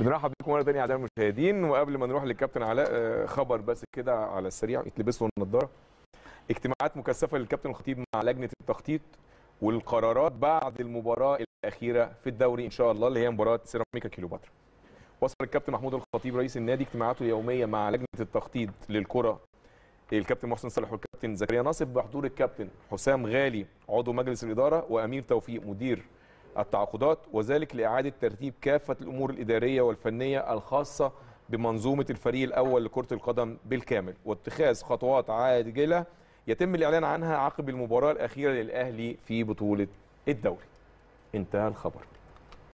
بنرحب بكم مرة ثانية اعزائي المشاهدين. وقبل ما نروح للكابتن علاء آه، خبر بس كده على السريع. يتلبس له النضارة. اجتماعات مكثفة للكابتن الخطيب مع لجنة التخطيط والقرارات بعد المباراة الأخيرة في الدوري إن شاء الله اللي هي مباراة سيراميكا كيلوباترا. وصل الكابتن محمود الخطيب رئيس النادي اجتماعاته اليومية مع لجنة التخطيط للكرة. الكابتن محسن صالح والكابتن زكريا ناصف بحضور الكابتن حسام غالي عضو مجلس الإدارة وأمير توفيق مدير التعاقدات وذلك لإعادة ترتيب كافة الأمور الإدارية والفنية الخاصة بمنظومة الفريق الأول لكرة القدم بالكامل. واتخاذ خطوات عاجلة يتم الإعلان عنها عقب المباراة الأخيرة للأهلي في بطولة الدوري. انتهى الخبر.